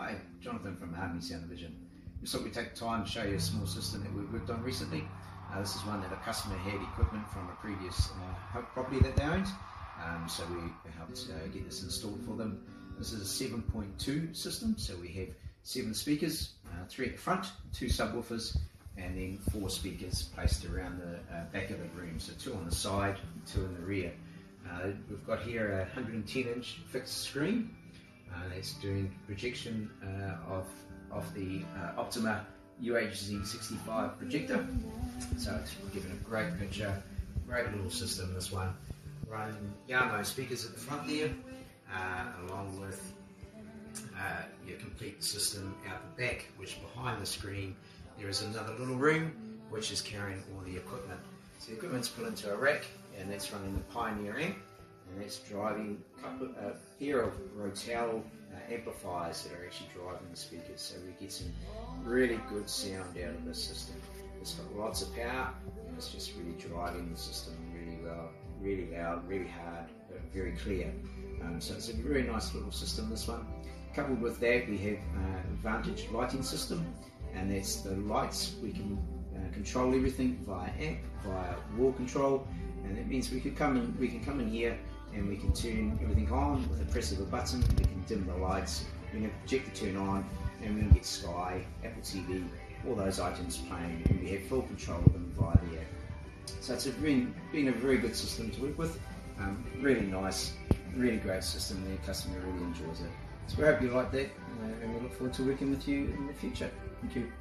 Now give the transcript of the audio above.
Hi, Jonathan from Harmony Sound Vision. Just thought we'd take time to show you a small system that we've worked on recently. Uh, this is one that a customer had equipment from a previous uh, property that they owned, um, so we helped uh, get this installed for them. This is a 7.2 system, so we have seven speakers, uh, three at the front, two subwoofers, and then four speakers placed around the uh, back of the room. So two on the side, two in the rear. Uh, we've got here a 110 inch fixed screen uh, that's doing projection uh, of, of the uh, Optoma UHZ65 projector. So it's giving a great picture, great little system this one. Running Jamo speakers at the front there, along with uh, your complete system out the back, which behind the screen there is another little room which is carrying all the equipment. So the equipment's put into a rack and that's running the Pioneer and that's driving a pair of Rotel uh, amplifiers that are actually driving the speakers so we get some really good sound out of this system. It's got lots of power and it's just really driving the system really well, really loud, really hard, but very clear. Um, so it's a very nice little system this one. Coupled with that we have uh, Vantage lighting system and that's the lights we can uh, control everything via app, via wall control and that means we could come in we can come in here and we can turn everything on with a press of a button. We can dim the lights, we can project the turn on, and we can get Sky, Apple TV, all those items playing, and we have full control of them via the app. So it's been, been a very good system to work with. Um, really nice, really great system. The customer really enjoys it. So we hope you like that, uh, and we look forward to working with you in the future. Thank you.